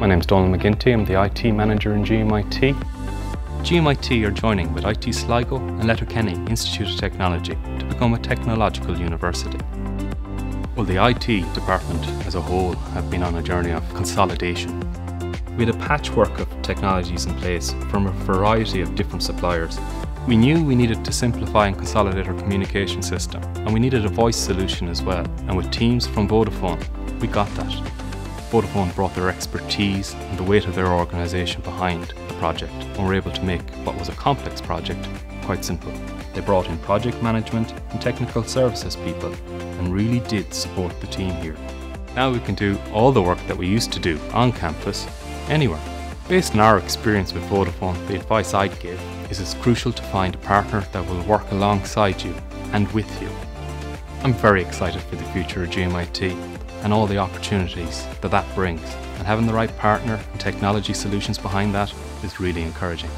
My name is Donald McGinty, I'm the IT manager in GMIT. GMIT are joining with IT Sligo and Letterkenny Institute of Technology to become a technological university. Well, the IT department as a whole have been on a journey of consolidation. We had a patchwork of technologies in place from a variety of different suppliers. We knew we needed to simplify and consolidate our communication system, and we needed a voice solution as well. And with teams from Vodafone, we got that. Vodafone brought their expertise and the weight of their organisation behind the project and were able to make what was a complex project quite simple. They brought in project management and technical services people and really did support the team here. Now we can do all the work that we used to do on campus, anywhere. Based on our experience with Vodafone, the advice I'd give is it's crucial to find a partner that will work alongside you and with you. I'm very excited for the future of GMIT and all the opportunities that that brings. And having the right partner and technology solutions behind that is really encouraging.